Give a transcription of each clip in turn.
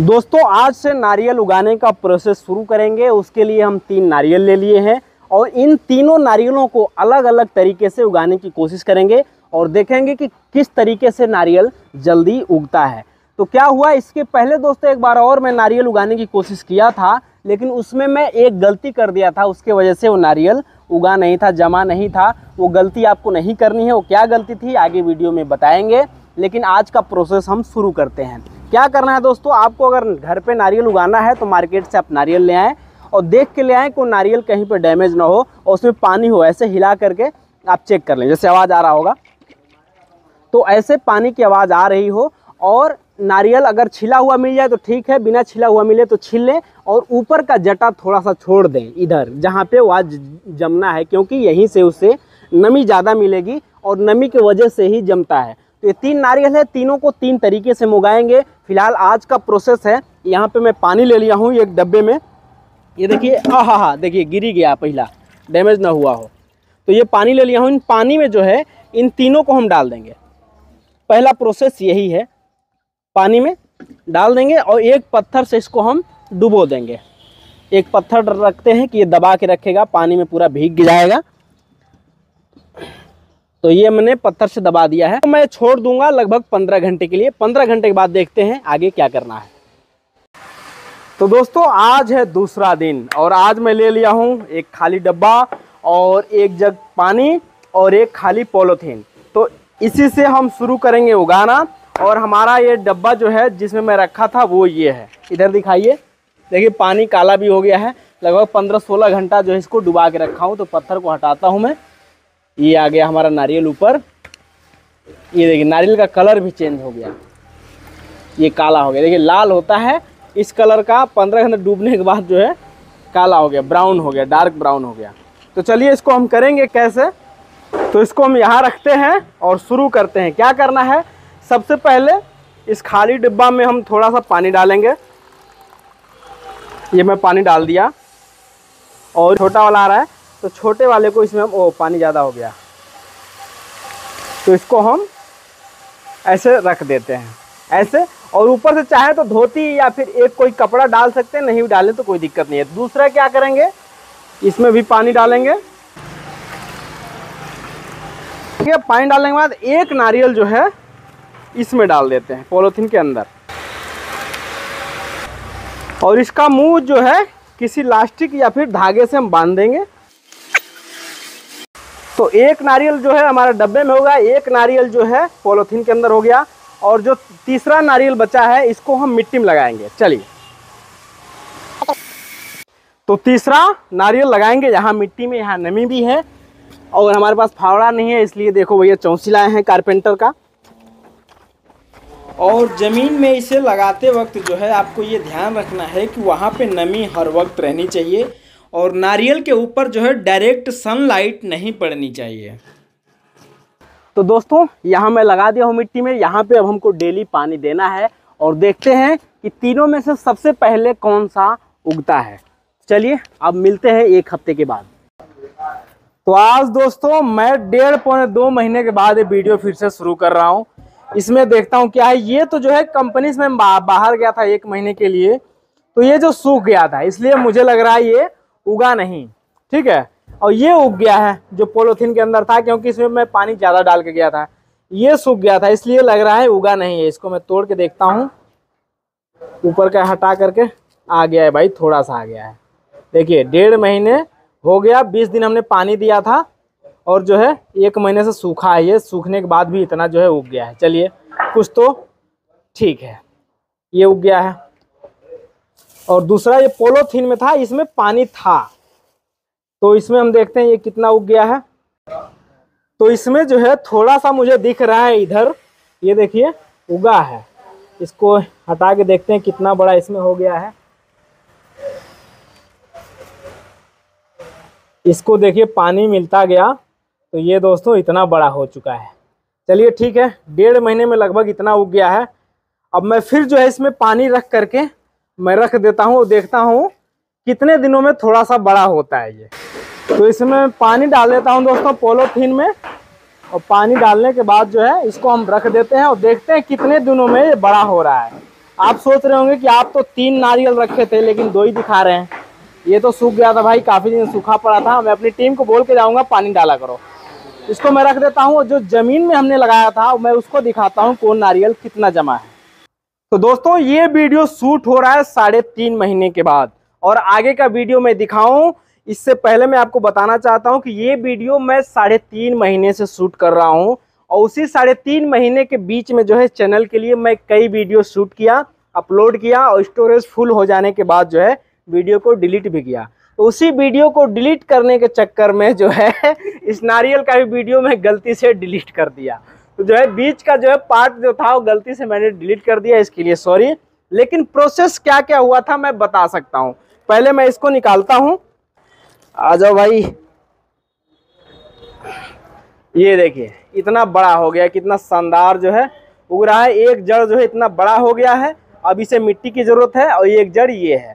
दोस्तों, आज से नारियल उगाने का प्रोसेस शुरू करेंगे। उसके लिए हम तीन नारियल ले लिए हैं और इन तीनों नारियलों को अलग अलग तरीके से उगाने की कोशिश करेंगे और देखेंगे कि किस तरीके से नारियल जल्दी उगता है। तो क्या हुआ? इसके पहले दोस्तों, एक बार और मैं नारियल उगाने की कोशिश किया था, लेकिन उसमें मैं एक गलती कर दिया था। उसके वजह से वो नारियल उगा नहीं था, जमा नहीं था। वो गलती आपको नहीं करनी है, वो क्या गलती थी, आगे वीडियो में बताएँगे। लेकिन आज का प्रोसेस हम शुरू करते हैं। क्या करना है दोस्तों? आपको अगर घर पे नारियल उगाना है तो मार्केट से आप नारियल ले आएँ और देख के ले आएँ कोई नारियल कहीं पर डैमेज ना हो और उसमें पानी हो, ऐसे हिला करके आप चेक कर लें। जैसे आवाज़ आ रहा होगा। तो ऐसे पानी की आवाज़ आ रही हो और नारियल अगर छिला हुआ मिल जाए तो ठीक है, बिना छिला हुआ मिले तो छिल लें और ऊपर का जटा थोड़ा सा छोड़ दें इधर, जहाँ पे वह जमना है, क्योंकि यहीं से उसे नमी ज़्यादा मिलेगी और नमी की वजह से ही जमता है। तो ये तीन नारियल है, तीनों को तीन तरीके से मुगाएँगे। फ़िलहाल आज का प्रोसेस है, यहाँ पे मैं पानी ले लिया हूँ एक डब्बे में। ये देखिए आ हा हा देखिए, गिरी गया पहला डैमेज ना हुआ हो। तो ये पानी ले लिया हूँ, इन पानी में जो है, इन तीनों को हम डाल देंगे। पहला प्रोसेस यही है, पानी में डाल देंगे और एक पत्थर से इसको हम डुबो देंगे। एक पत्थर रखते हैं कि ये दबा के रखेगा, पानी में पूरा भीग जाएगा। तो ये मैंने पत्थर से दबा दिया है। तो मैं छोड़ दूँगा लगभग पंद्रह घंटे के लिए। पंद्रह घंटे के बाद देखते हैं आगे क्या करना है। तो दोस्तों, आज है दूसरा दिन और आज मैं ले लिया हूँ एक खाली डब्बा और एक जग पानी और एक खाली पोलोथीन। तो इसी से हम शुरू करेंगे उगाना और हमारा ये डब्बा जो है, जिसमें मैं रखा था, वो ये है। इधर दिखाइए। देखिए, पानी काला भी हो गया है। लगभग पंद्रह सोलह घंटा जो है इसको डुबा के रखा हूँ तो पत्थर को हटाता हूँ मैं। ये आ गया हमारा नारियल ऊपर। ये देखिए, नारियल का कलर भी चेंज हो गया। ये काला हो गया। देखिए, लाल होता है, इस कलर का पंद्रह घंटे डूबने के बाद जो है, काला हो गया ब्राउन हो गया डार्क ब्राउन हो गया। तो चलिए, इसको हम करेंगे कैसे? तो इसको हम यहाँ रखते हैं और शुरू करते हैं। क्या करना है? सबसे पहले इस खाली डिब्बा में हम थोड़ा सा पानी डालेंगे। ये मैं पानी डाल दिया। और छोटा वाला आ रहा है। तो छोटे वाले को इसमें ओ, पानी ज़्यादा हो गया। तो इसको हम ऐसे रख देते हैं। ऐसे, और ऊपर से चाहे तो धोती या फिर एक कोई कपड़ा डाल सकते हैं, नहीं भी डालें तो कोई दिक्कत नहीं है। दूसरा क्या करेंगे? इसमें भी पानी डालेंगे। ठीक है पानी डालने के बाद एक नारियल जो है, इसमें डाल देते हैं, पॉलीथीन के अंदर। और इसका मुँह जो है, किसी लास्टिक या फिर धागे से हम बाँध देंगे। तो एक नारियल जो है हमारे डब्बे में होगा एक नारियल जो है पॉलीथीन के अंदर हो गया, और जो तीसरा नारियल बचा है, इसको हम मिट्टी में लगाएँगे। चलिए। तो तीसरा नारियल लगाएँगे, यहाँ मिट्टी में, यहाँ नमी भी है, और हमारे पास फावड़ा नहीं है, इसलिए देखो भैया, चौंसी लाए हैं कारपेंटर का। और ज़मीन में इसे लगाते वक्त जो है, आपको ये ध्यान रखना है कि वहाँ पे नमी हर वक्त रहनी चाहिए। और नारियल के ऊपर जो है डायरेक्ट सनलाइट नहीं पड़नी चाहिए। तो दोस्तों, यहाँ मैं लगा दिया हूँ मिट्टी में। यहाँ पे अब हमको डेली पानी देना है और देखते हैं कि तीनों में से सबसे पहले कौन सा उगता है। चलिए, अब मिलते हैं एक हफ़्ते के बाद। तो आज दोस्तों, मैं डेढ़ पौने दो महीने के बाद ये वीडियो फिर से शुरू कर रहा हूँ। इसमें देखता हूँ क्या है, ये तो जो है कंपनी मैं बाहर गया था एक महीने के लिए। तो ये जो सूख गया था, इसलिए मुझे लग रहा है ये उगा नहीं, ठीक है? और ये उग गया है जो पोलोथीन के अंदर था, क्योंकि इसमें मैं पानी ज़्यादा डाल के गया था। ये सूख गया था, इसलिए लग रहा है उगा नहीं है। इसको मैं तोड़ के देखता हूँ। ऊपर का हटा करके आ गया है भाई, थोड़ा सा आ गया है। देखिए, डेढ़ महीने हो गया, बीस दिन हमने पानी दिया था और जो है, एक महीने से सूखा है ये। सूखने के बाद भी इतना जो है उग गया है। चलिए, कुछ तो ठीक है। ये उग गया है। और दूसरा ये पोलोथीन में था, इसमें पानी था। तो इसमें हम देखते हैं ये कितना उग गया है। तो इसमें जो है थोड़ा सा मुझे दिख रहा है इधर, ये देखिए, उगा है। इसको हटा के देखते हैं कितना बड़ा इसमें हो गया है। इसको देखिए, पानी मिलता गया। तो ये दोस्तों इतना बड़ा हो चुका है। चलिए ठीक है, डेढ़ महीने में लगभग इतना उग गया है। अब मैं फिर जो है इसमें पानी रख करके मैं रख देता हूँ, देखता हूँ कितने दिनों में थोड़ा सा बड़ा होता है ये। तो इसमें पानी डाल देता हूँ दोस्तों पोलोथीन में और पानी डालने के बाद जो है इसको हम रख देते हैं और देखते हैं कितने दिनों में ये बड़ा हो रहा है। आप सोच रहे होंगे कि आप तो तीन नारियल रखे थे लेकिन दो ही दिखा रहे हैं। ये तो सूख गया था भाई, काफ़ी दिन सूखा पड़ा था। मैं अपनी टीम को बोल के जाऊँगा, पानी डाला करो। इसको मैं रख देता हूँ जो ज़मीन में हमने लगाया था, मैं उसको दिखाता हूँ कौन नारियल कितना जमा है। तो दोस्तों, ये वीडियो शूट हो रहा है साढ़े तीन महीने के बाद। और आगे का वीडियो मैं दिखाऊँ, इससे पहले मैं आपको बताना चाहता हूँ कि ये वीडियो मैं साढ़े तीन महीने से शूट कर रहा हूँ। और उसी साढ़े तीन महीने के बीच में जो है, चैनल के लिए मैं कई वीडियो शूट किया, अपलोड किया और स्टोरेज फुल हो जाने के बाद जो है, वीडियो को डिलीट भी किया। तो उसी वीडियो को डिलीट करने के चक्कर में जो है, इस नारियल का भी वीडियो मैं गलती से डिलीट कर दिया। तो जो है, बीच का जो है पार्ट जो था, वो गलती से मैंने डिलीट कर दिया इसके लिए सॉरी लेकिन प्रोसेस क्या क्या हुआ था, मैं बता सकता हूँ। पहले मैं इसको निकालता हूँ। आ जाओ भाई। ये देखिए, इतना बड़ा हो गया, कितना शानदार जो है, उग रहा है। एक जड़ जो है, इतना बड़ा हो गया है। अब इसे मिट्टी की ज़रूरत है और एक जड़ ये है।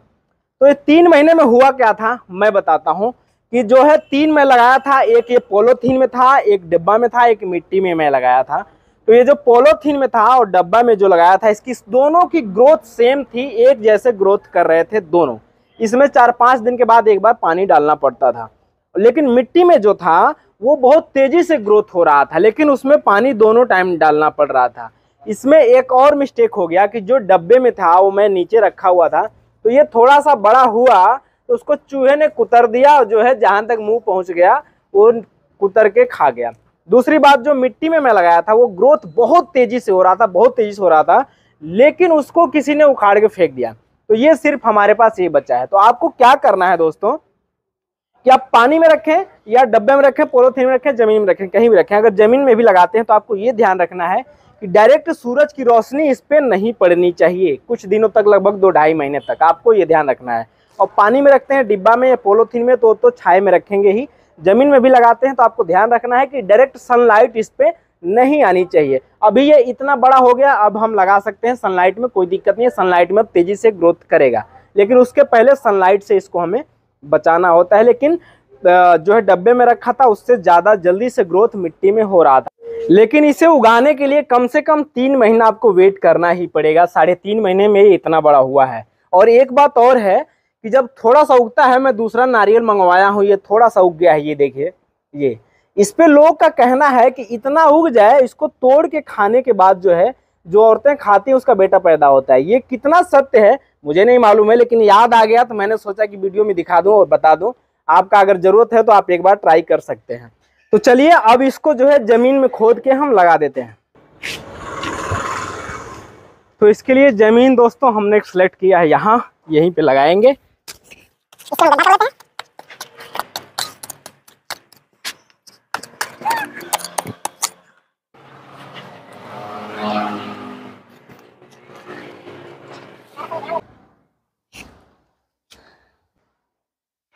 तो ये तीन महीने में हुआ क्या था, मैं बताता हूँ। कि जो है तीन में लगाया था, एक ये पोलोथीन में था, एक डिब्बा में था, एक मिट्टी में मैं लगाया था। तो ये जो पोलोथीन में था और डब्बा में जो लगाया था, इसकी दोनों की ग्रोथ सेम थी, एक जैसे ग्रोथ कर रहे थे दोनों। इसमें चार पाँच दिन के बाद एक बार पानी डालना पड़ता था। लेकिन मिट्टी में जो था, वो बहुत तेज़ी से ग्रोथ हो रहा था, लेकिन उसमें पानी दोनों टाइम डालना पड़ रहा था। इसमें एक और मिस्टेक हो गया कि जो डब्बे में था, वो मैं नीचे रखा हुआ था। तो ये थोड़ा सा बड़ा हुआ तो उसको चूहे ने कुतर दिया और जो है जहाँ तक मुँह पहुँच गया, वो कुतर के खा गया। दूसरी बात जो मिट्टी में मैं लगाया था, वो ग्रोथ बहुत तेज़ी से हो रहा था, बहुत तेज़ी से हो रहा था, लेकिन उसको किसी ने उखाड़ के फेंक दिया। तो ये सिर्फ़ हमारे पास ये बच्चा है। तो आपको क्या करना है दोस्तों? कि आप पानी में रखें या डब्बे में रखें, पोलोथीन में रखें, ज़मीन में रखें, कहीं भी रखें। अगर ज़मीन में भी लगाते हैं तो आपको ये ध्यान रखना है कि डायरेक्ट सूरज की रोशनी इस पर नहीं पड़नी चाहिए। कुछ दिनों तक, लगभग दो ढाई महीने तक। आपको ये ध्यान रखना है। और पानी में रखते हैं, डिब्बा में या पोलोथीन में तो तो छाए में रखेंगे ही। ज़मीन में भी लगाते हैं तो आपको ध्यान रखना है कि डायरेक्ट सनलाइट इस पर नहीं आनी चाहिए। अभी ये इतना बड़ा हो गया, अब हम लगा सकते हैं सनलाइट में, कोई दिक्कत नहीं है सनलाइट में तेज़ी से ग्रोथ करेगा। लेकिन उसके पहले सनलाइट से इसको हमें बचाना होता है, लेकिन जो है डब्बे में रखा था, उससे ज़्यादा जल्दी से ग्रोथ मिट्टी में हो रहा था। लेकिन इसे उगाने के लिए कम से कम तीन महीना आपको वेट करना ही पड़ेगा, साढ़े तीन महीने में ही इतना बड़ा हुआ है। और एक बात और है कि जब थोड़ा सा उगता है, मैं दूसरा नारियल मंगवाया हूँ, ये थोड़ा सा उग गया है, ये देखिए, ये। इस पे लोग का कहना है कि इतना उग जाए, इसको तोड़ के खाने के बाद जो है, जो औरतें खाती हैं, उसका बेटा पैदा होता है। ये कितना सत्य है, मुझे नहीं मालूम है, लेकिन याद आ गया तो मैंने सोचा कि वीडियो में दिखा दूँ और बता दूँ। आपका अगर ज़रूरत है तो आप एक बार ट्राई कर सकते हैं। तो चलिए, अब इसको जो है, ज़मीन में खोद के हम लगा देते हैं। तो इसके लिए ज़मीन, दोस्तों, हमने सेलेक्ट किया है यहाँ, यहीं पे लगाएँगे। लेते हैं।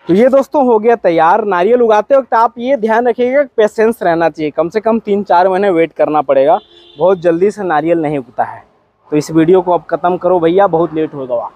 तो ये दोस्तों हो गया तैयार। नारियल उगाते वक्त आप ये ध्यान रखिएगा पेशेंस रहना चाहिए। कम से कम तीन चार महीने वेट करना पड़ेगा। बहुत जल्दी से नारियल नहीं उगता है। तो इस वीडियो को अब ख़त्म करो। भैया, बहुत लेट हो गया।